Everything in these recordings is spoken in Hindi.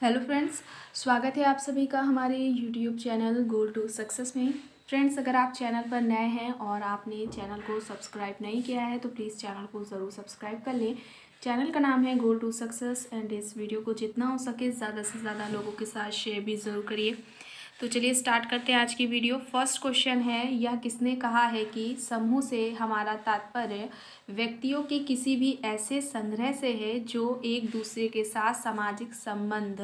हेलो फ्रेंड्स, स्वागत है आप सभी का हमारे YouTube channel goal to success में। फ्रेंड्स, अगर आप चैनल पर नए हैं और आपने चैनल को सब्सक्राइब नहीं किया है तो प्लीज़ चैनल को ज़रूर सब्सक्राइब कर लें। चैनल का नाम है गोल टू सक्सेस एंड इस वीडियो को जितना हो सके ज़्यादा से ज़्यादा लोगों के साथ शेयर भी ज़रूर करिए। तो चलिए स्टार्ट करते हैं आज की वीडियो फ़र्स्ट क्वेश्चन है, यह किसने कहा है कि समूह से हमारा तात्पर्य व्यक्तियों के किसी भी ऐसे संग्रह से है जो एक दूसरे के साथ सामाजिक संबंध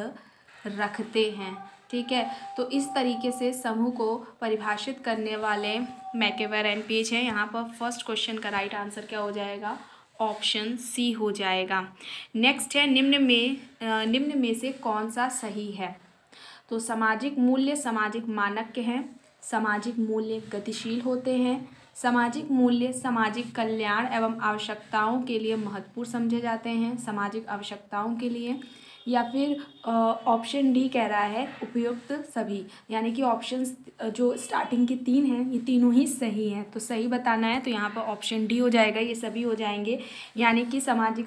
रखते हैं? ठीक है तो इस तरीके से समूह को परिभाषित करने वाले मैकेवर एंड पेज हैं। यहाँ पर फ़र्स्ट क्वेश्चन का राइट आंसर क्या हो जाएगा? ऑप्शन सी हो जाएगा। नेक्स्ट है, निम्न में निम्न में से कौन सा सही है? तो सामाजिक मूल्य सामाजिक मानक के हैं, सामाजिक मूल्य गतिशील होते हैं, सामाजिक मूल्य सामाजिक कल्याण एवं आवश्यकताओं के लिए महत्वपूर्ण समझे जाते हैं, सामाजिक आवश्यकताओं के लिए या फिर ऑप्शन डी कह रहा है, उपयुक्त सभी। यानी कि ऑप्शन जो स्टार्टिंग के तीन हैं, ये तीनों ही सही हैं। तो सही बताना है तो यहाँ पर ऑप्शन डी हो जाएगा, ये सभी हो जाएँगे। यानी कि सामाजिक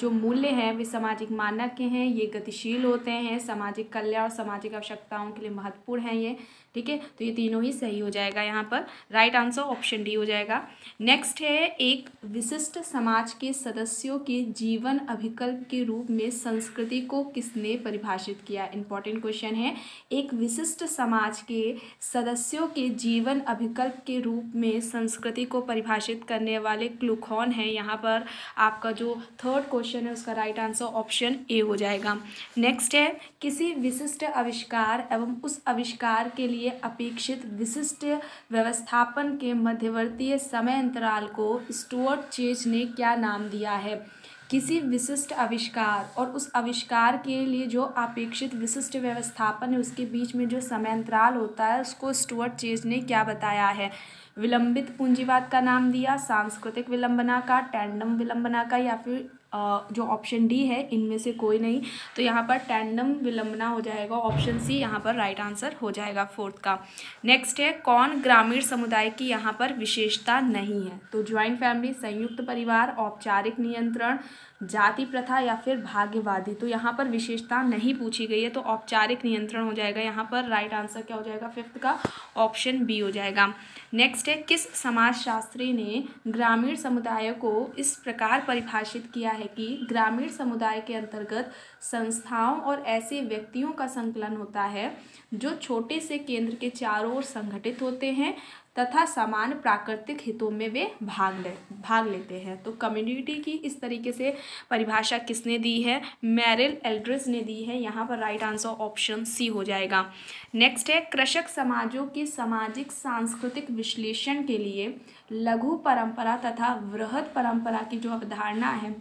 जो मूल्य हैं, वे सामाजिक मानक के हैं, ये गतिशील होते हैं, सामाजिक कल्याण और सामाजिक आवश्यकताओं के लिए महत्वपूर्ण हैं ये। ठीक है? तो ये तीनों ही सही हो जाएगा यहाँ पर। राइट आंसर ऑप्शन डी हो जाएगा। नेक्स्ट है एक विशिष्ट समाज के सदस्यों के जीवन अभिकल्प के रूप में संस्कृति को किसने परिभाषित किया? इंपॉर्टेंट क्वेश्चन है। एक विशिष्ट समाज के सदस्यों के जीवन अभिकल्प के रूप में संस्कृति को परिभाषित करने वाले क्लूखॉन है। यहाँ पर आपका जो थर्ड क्वेश्चन है, उसका राइट आंसर ऑप्शन ए हो जाएगा। नेक्स्ट है, किसी विशिष्ट आविष्कार एवं उस आविष्कार के लिए अपेक्षित विशिष्ट व्यवस्थापन के मध्यवर्ती समय अंतराल को स्टुअर्ट चेज ने क्या नाम दिया है? किसी विशिष्ट आविष्कार और उस आविष्कार के लिए जो अपेक्षित विशिष्ट व्यवस्थापन है, उसके बीच में जो समय अंतराल होता है, उसको स्टुअर्ट चेज ने क्या बताया है? विलंबित पूंजीवाद का नाम दिया, सांस्कृतिक विलंबना का, टैंडम विलंबना का या फिर जो ऑप्शन डी है, इनमें से कोई नहीं। तो यहाँ पर टैंडम विलंबना हो जाएगा ऑप्शन सी यहाँ पर राइट आंसर हो जाएगा फोर्थ का। नेक्स्ट है, कौन ग्रामीण समुदाय की यहाँ पर विशेषता नहीं है? तो ज्वाइंट फैमिली संयुक्त परिवार, औपचारिक नियंत्रण जाति प्रथा या फिर भाग्यवादी तो यहाँ पर विशेषता नहीं पूछी गई है तो औपचारिक नियंत्रण हो जाएगा। यहाँ पर राइट आंसर क्या हो जाएगा? फिफ्थ का ऑप्शन बी हो जाएगा। नेक्स्ट है, किस समाजशास्त्री ने ग्रामीण समुदाय को इस प्रकार परिभाषित किया है कि ग्रामीण समुदाय के अंतर्गत संस्थाओं और ऐसे व्यक्तियों का संकलन होता है जो छोटे से केंद्र के चारों ओर संगठित होते हैं तथा समान प्राकृतिक हितों में वे भाग ले, भाग लेते हैं। तो कम्युनिटी की इस तरीके से परिभाषा किसने दी है? मैरिल एल्ड्रिस ने दी है। यहाँ पर राइट आंसर ऑप्शन सी हो जाएगा। नेक्स्ट है, कृषक समाजों के सामाजिक, सांस्कृतिक विश्लेषण के लिए लघु परंपरा तथा वृहद परंपरा की जो अवधारणा है,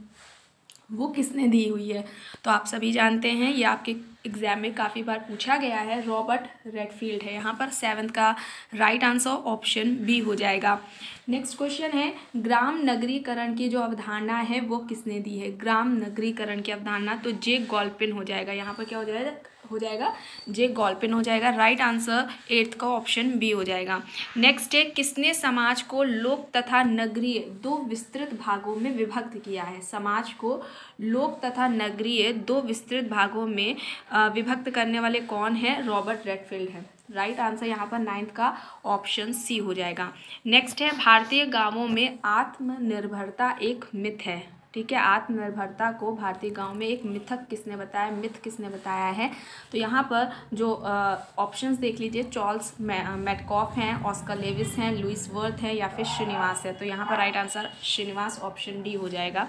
वो किसने दी हुई है? तो आप सभी जानते हैं, ये आपके एग्ज़ाम में काफ़ी बार पूछा गया है, रॉबर्ट रेडफील्ड है। यहाँ पर सेवन्थ का राइट आंसर ऑप्शन बी हो जाएगा। नेक्स्ट क्वेश्चन है, ग्राम नगरीकरण की जो अवधारणा है वो किसने दी है? ग्राम नगरीकरण की अवधारणा तो जे गॉल्पिन हो जाएगा। यहाँ पर क्या हो जाएगा? हो जाएगा। जे गॉल्पिन हो जाएगा। राइट आंसर एट्थ का ऑप्शन बी हो जाएगा। नेक्स्ट है, किसने समाज को लोक तथा नगरीय दो विस्तृत भागों में विभक्त किया है? समाज को लोक तथा नगरीय दो विस्तृत भागों में विभक्त करने वाले कौन है? रॉबर्ट रेडफील्ड है। राइट right आंसर यहाँ पर नाइन्थ का ऑप्शन सी हो जाएगा। नेक्स्ट है, भारतीय गाँवों में आत्मनिर्भरता एक मिथ है। ठीक है, आत्मनिर्भरता को भारतीय गाँव में एक मिथक किसने बताया, मिथ किसने बताया है? तो यहाँ पर जो ऑप्शंस देख लीजिए चॉल्स मेटकॉफ हैं ऑस्कर लेविस हैं लुइस वर्थ है या फिर श्रीनिवास है। तो यहाँ पर right answer Srinivas option D हो जाएगा।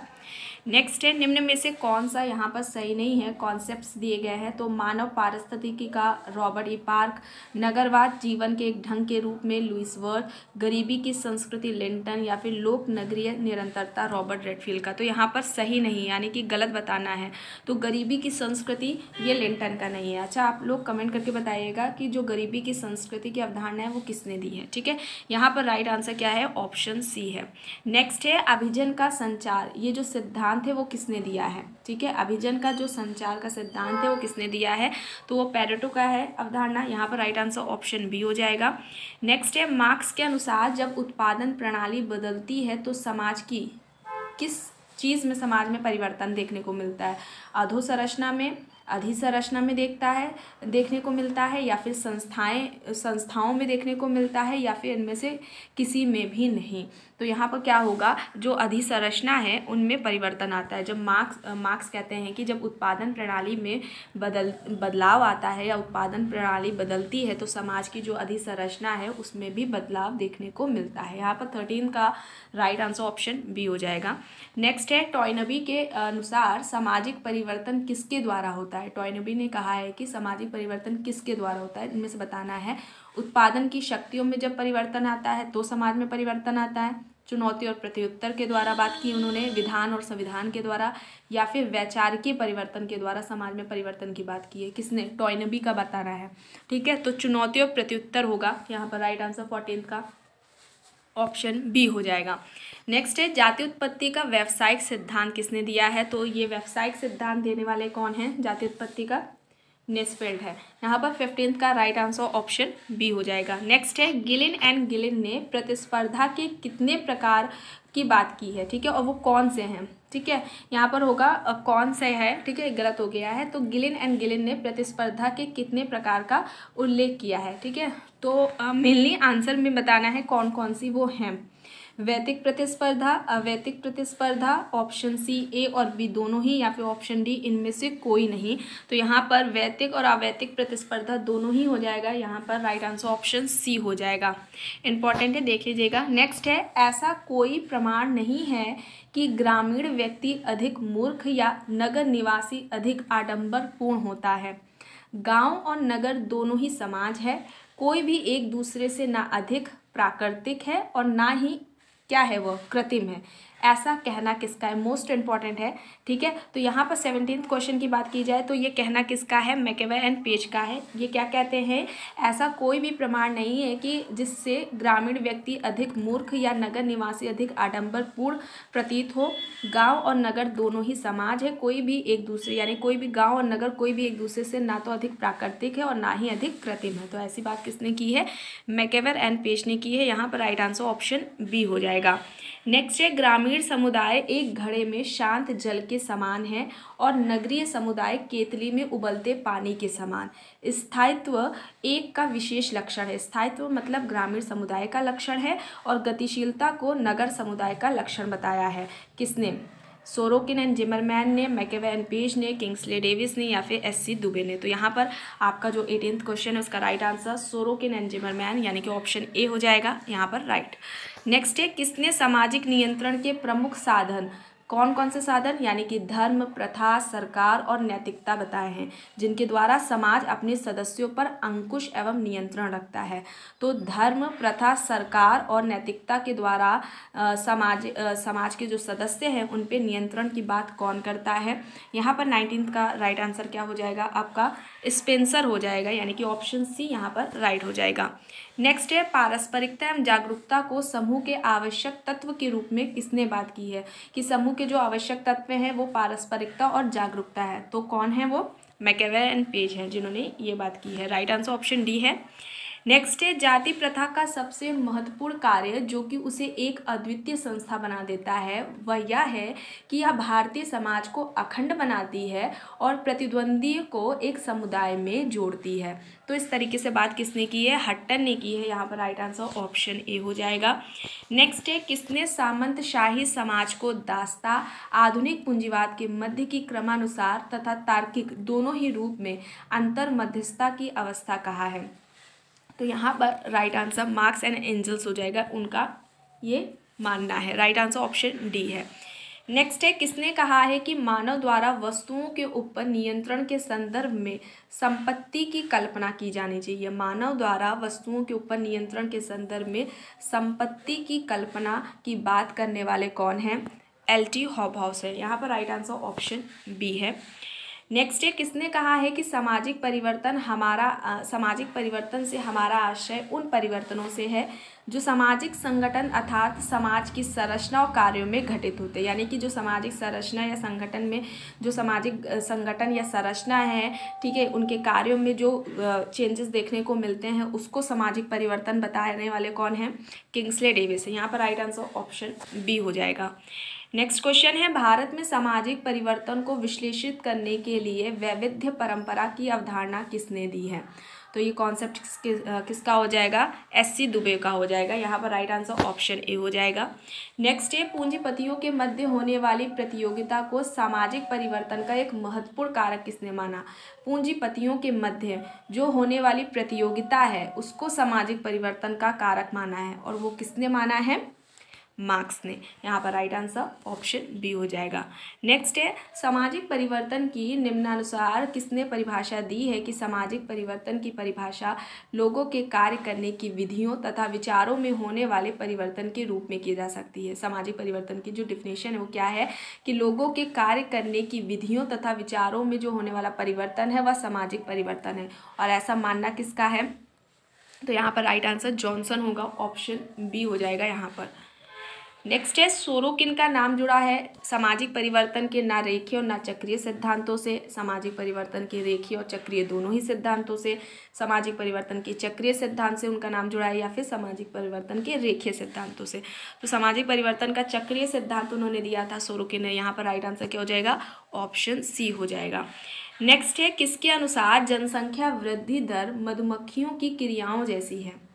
नेक्स्ट है, निम्न में से कौन सा यहाँ पर सही नहीं है? कॉन्सेप्ट्स दिए गए हैं तो मानव पारिस्थितिकी का रॉबर्ट ई. पार्क, नगरवाद जीवन के एक ढंग के रूप में लुइस वर्थ गरीबी की संस्कृति लिंटन या फिर लोक नगरीय निरंतरता रॉबर्ट रेडफील्ड का। तो यहाँ पर सही नहीं, यानी कि गलत बताना है। तो गरीबी की संस्कृति, ये लिंटन का नहीं है। अच्छा आप लोग कमेंट करके बताइएगा कि जो गरीबी की संस्कृति की अवधारणा है, वो किसने दी है? ठीक है? यहाँ पर राइट आंसर क्या है? ऑप्शन सी है। नेक्स्ट है, अभिजन का संचार। ये जो सिद्धांत है वो किसने दिया है? ठीक है? अभिजन का जो संचार का सिद्धांत है, वो किसने दिया है? तो वो पैरेटो का है। अवधारणा, यहाँ पर राइट आंसर ऑप्शन बी हो जाएगा। नेक्स्ट है मार्क्स के अनुसार जब उत्पादन प्रणाली बदलती है तो समाज की किस चीज़ में समाज में परिवर्तन देखने को मिलता है? अधोसंरचना में अधिसंरचना में देखता है, देखने को मिलता है या फिर संस्थाएँ, संस्थाओं में देखने को मिलता है या फिर इनमें से किसी में भी नहीं। तो यहाँ पर क्या होगा, जो अधिसंरचना है, उनमें परिवर्तन आता है। जब मार्क्स मार्क्स कहते हैं कि जब उत्पादन प्रणाली में बदल, बदलाव आता है या उत्पादन प्रणाली बदलती है तो समाज की जो अधिसंरचना है, उसमें भी बदलाव देखने को मिलता है। यहाँ पर थर्टीन का राइट आंसर ऑप्शन बी हो जाएगा। नेक्स्ट है टॉयनबी के अनुसार सामाजिक परिवर्तन किसके द्वारा होता है? टॉयनबी ने कहा है कि सामाजिक परिवर्तन किसके द्वारा होता है, इनमें से बताना है। उत्पादन की शक्तियों में जब परिवर्तन आता है तो समाज में परिवर्तन आता है। चुनौती और प्रत्युत्तर के द्वारा बात की उन्होंने, विधान और संविधान के द्वारा, या फिर वैचारिकी परिवर्तन के द्वारा समाज में परिवर्तन की बात की है। किसने? टॉयनबी का बताना है। ठीक है तो चुनौती और प्रत्युत्तर होगा। यहाँ पर राइट आंसर फोर्टीन का। ऑप्शन बी हो जाएगा। नेक्स्ट है, जाति उत्पत्ति का व्यावसायिक सिद्धांत किसने दिया है? तो ये व्यावसायिक सिद्धांत देने वाले कौन हैं? जाति उत्पत्ति का नेसफेल्ड है। यहाँ पर फिफ्टींथ का राइट आंसर ऑप्शन बी हो जाएगा। नेक्स्ट है, गिलिन एंड गिलिन ने प्रतिस्पर्धा के कितने प्रकार की बात की है, ठीक है? और वो कौन से हैं? ठीक है? यहाँ पर होगा कौन से है? ठीक है? गलत हो गया है। तो गिलिन एंड गिलिन ने प्रतिस्पर्धा के कितने प्रकार का उल्लेख किया है, ठीक है? तो मेनली आंसर में बताना है कौन कौन सी वो हैं। वैतिक प्रतिस्पर्धा अवैतिक प्रतिस्पर्धा ऑप्शन सी ए और बी दोनों ही, या फिर ऑप्शन डी इनमें से कोई नहीं। तो यहाँ पर वैतिक और अवैतिक प्रतिस्पर्धा दोनों ही हो जाएगा। यहाँ पर राइट आंसर ऑप्शन सी हो जाएगा। इंपॉर्टेंट है, देख लीजिएगा। नेक्स्ट है, ऐसा कोई प्रमाण नहीं है कि ग्रामीण व्यक्ति अधिक मूर्ख या नगर निवासी अधिक आडंबर पूर्ण होता है। गाँव और नगर दोनों ही समाज है। कोई भी एक दूसरे से ना अधिक प्राकृतिक है और ना ही क्या है वो? कृत्रिम है। ऐसा कहना किसका है? मोस्ट इंपॉर्टेंट है, ठीक है? तो यहाँ पर सेवनटीन क्वेश्चन की बात की जाए तो ये कहना किसका है? मैकेवे एंड पेज का है। ये क्या कहते हैं? ऐसा कोई भी प्रमाण नहीं है कि जिससे ग्रामीण व्यक्ति अधिक मूर्ख या नगर निवासी अधिक आडंबरपूर्ण प्रतीत हो। गाँव और नगर दोनों ही समाज है। कोई भी एक दूसरे, यानी कोई भी गाँव और नगर कोई भी एक दूसरे से ना तो अधिक प्राकृतिक है और ना ही अधिक कृत्रिम है। तो ऐसी बात किसने की है? मैकेवर एंड पेज ने की है। यहाँ पर राइट आंसर ऑप्शन बी हो जाएगा। नेक्स्ट है, ग्रामीण समुदाय एक घड़े में शांत जल के समान है और नगरीय समुदाय केतली में उबलते पानी के समान। स्थायित्व एक का विशेष लक्षण है। स्थायित्व मतलब ग्रामीण समुदाय का लक्षण है और गतिशीलता को नगर समुदाय का लक्षण बताया है। किसने? सोरोकिन एंड जिमरमैन ने मैकेवे एंड पेज ने, किंग्सले डेविस ने या फिर एस सी दुबे ने। तो यहाँ पर आपका जो एटीनथ क्वेश्चन है, उसका right answer Sorokin and Zimmerman, यानी कि ऑप्शन ए हो जाएगा, यहाँ पर राइट नेक्स्ट है, किसने सामाजिक नियंत्रण के प्रमुख साधन कौन कौन से साधन यानी कि धर्म प्रथा सरकार और नैतिकता बताए हैं जिनके द्वारा समाज अपने सदस्यों पर अंकुश एवं नियंत्रण रखता है। तो धर्म प्रथा सरकार और नैतिकता के द्वारा समाज आ, समाज के जो सदस्य हैं उन पर नियंत्रण की बात कौन करता है? यहाँ पर नाइनटीन का राइट आंसर क्या हो जाएगा? आपका स्पेंसर हो जाएगा यानी कि ऑप्शन सी यहाँ पर राइट हो जाएगा। नेक्स्ट है पारस्परिकता एवं जागरूकता को समूह के आवश्यक तत्व के रूप में किसने बात की है? कि समूह के जो आवश्यक तत्व हैं, वो पारस्परिकता और जागरूकता है। तो कौन है वो? मैकेवे एंड पेज हैं जिन्होंने ये बात की है। राइट आंसर ऑप्शन डी है। नेक्स्ट है, जाति प्रथा का सबसे महत्वपूर्ण कार्य, जो कि उसे एक अद्वितीय संस्था बना देता है, वह यह है कि यह भारतीय समाज को अखंड बनाती है और प्रतिद्वंदी को एक समुदाय में जोड़ती है। तो इस तरीके से बात किसने की है? हट्टन ने की है। यहाँ पर राइट आंसर ऑप्शन ए हो जाएगा। नेक्स्ट है, किसने सामंत शाही समाज को दास्ता, आधुनिक पूंजीवाद के मध्य की क्रमानुसार तथा तार्किक दोनों ही रूप में अंतर मध्यस्थता की अवस्था कहा है? तो यहाँ पर right answer Marx and Engels हो जाएगा, उनका ये मानना है। राइट आंसर ऑप्शन डी है। नेक्स्ट है, किसने कहा है कि मानव द्वारा वस्तुओं के ऊपर नियंत्रण के संदर्भ में संपत्ति की कल्पना की जानी चाहिए? मानव द्वारा वस्तुओं के ऊपर नियंत्रण के संदर्भ में संपत्ति की कल्पना की बात करने वाले कौन हैं? एल टी हॉब हाउस है। यहाँ पर राइट आंसर ऑप्शन बी है। नेक्स्ट है, किसने कहा है कि सामाजिक परिवर्तन हमारा सामाजिक परिवर्तन से हमारा आशय उन परिवर्तनों से है जो सामाजिक संगठन अर्थात समाज की संरचना और कार्यों में घटित होते हैं। यानी कि जो सामाजिक संरचना या संगठन में, जो सामाजिक संगठन या संरचना है, ठीक है, उनके कार्यों में जो चेंजेस देखने को मिलते हैं, उसको सामाजिक परिवर्तन बताने वाले कौन हैं? किंग्सले डेविस है। यहाँ पर राइट आंसर ऑप्शन बी हो जाएगा। नेक्स्ट क्वेश्चन है, भारत में सामाजिक परिवर्तन को विश्लेषित करने के लिए वैविध्य परंपरा की अवधारणा किसने दी है? तो ये कॉन्सेप्ट किसके किसका हो जाएगा? एस सी दुबे का हो जाएगा। यहाँ पर राइट आंसर ऑप्शन ए हो जाएगा। नेक्स्ट है, पूंजीपतियों के मध्य होने वाली प्रतियोगिता को सामाजिक परिवर्तन का एक महत्वपूर्ण कारक किसने माना? पूंजीपतियों के मध्य जो होने वाली प्रतियोगिता है, उसको सामाजिक परिवर्तन का कारक माना है और वो किसने माना है? मार्क्स ने। यहाँ पर राइट आंसर ऑप्शन बी हो जाएगा। नेक्स्ट है, सामाजिक परिवर्तन की निम्नानुसार किसने परिभाषा दी है कि सामाजिक परिवर्तन की परिभाषा लोगों के कार्य करने की विधियों तथा विचारों में होने वाले परिवर्तन के रूप में की जा सकती है? सामाजिक परिवर्तन की जो डिफिनेशन है वो क्या है? कि लोगों के कार्य करने की विधियों तथा विचारों में जो होने वाला परिवर्तन है, वह सामाजिक परिवर्तन है। और ऐसा मानना किसका है? तो यहाँ पर राइट आंसर जॉनसन होगा ऑप्शन बी हो जाएगा यहाँ पर। नेक्स्ट है सोरोकिन का नाम जुड़ा है? सामाजिक परिवर्तन के ना रेखीय और ना चक्रीय सिद्धांतों से। सामाजिक परिवर्तन के रेखीय और चक्रीय दोनों ही सिद्धांतों से। सामाजिक परिवर्तन के चक्रीय सिद्धांत से उनका नाम जुड़ा है या फिर सामाजिक परिवर्तन के रेखीय सिद्धांतों से। तो सामाजिक परिवर्तन का चक्रीय सिद्धांत उन्होंने दिया था सोरोकिन ने। यहाँ पर राइट आंसर क्या हो जाएगा? ऑप्शन सी हो जाएगा। नेक्स्ट है, किसके अनुसार जनसंख्या वृद्धि दर मधुमक्खियों की क्रियाओं जैसी है?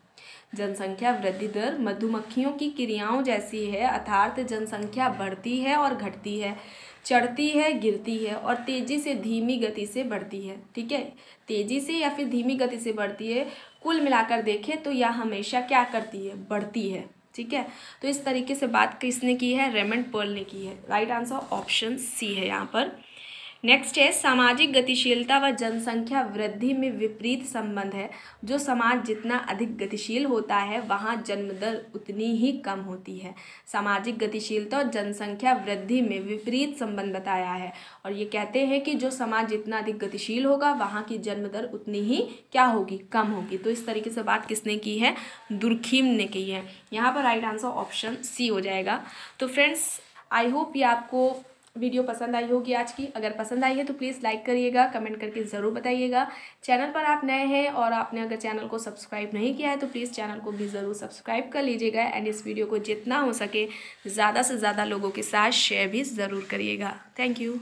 जनसंख्या वृद्धि दर मधुमक्खियों की क्रियाओं जैसी है, अर्थात जनसंख्या बढ़ती है और घटती है, चढ़ती है, गिरती है और तेज़ी से धीमी गति से बढ़ती है। ठीक है? तेज़ी से या फिर धीमी गति से बढ़ती है, कुल मिलाकर देखें तो यह हमेशा क्या करती है? बढ़ती है। ठीक है? तो इस तरीके से बात किसने की है? रेमंड पर्ल ने की है। राइट आंसर ऑप्शन सी है यहाँ पर। नेक्स्ट है सामाजिक गतिशीलता व जनसंख्या वृद्धि में विपरीत संबंध है। जो समाज जितना अधिक गतिशील होता है, वहाँ जन्म दर उतनी ही कम होती है। सामाजिक गतिशीलता और जनसंख्या वृद्धि में विपरीत संबंध बताया है। और ये कहते हैं कि जो समाज जितना अधिक गतिशील होगा, वहाँ की जन्म दर उतनी ही क्या होगी? कम होगी। तो इस तरीके से बात किसने की है? दुर्खीम ने की है। यहाँ पर राइट आंसर ऑप्शन सी हो जाएगा। तो फ्रेंड्स आई होप ये आपको वीडियो पसंद आई होगी आज की। अगर पसंद आई है तो प्लीज़ लाइक करिएगा कमेंट करके ज़रूर बताइएगा। चैनल पर आप नए हैं और आपने अगर चैनल को सब्सक्राइब नहीं किया है तो प्लीज़ चैनल को भी ज़रूर सब्सक्राइब कर लीजिएगा एंड इस वीडियो को जितना हो सके ज़्यादा से ज़्यादा लोगों के साथ शेयर भी ज़रूर करिएगा। Thank you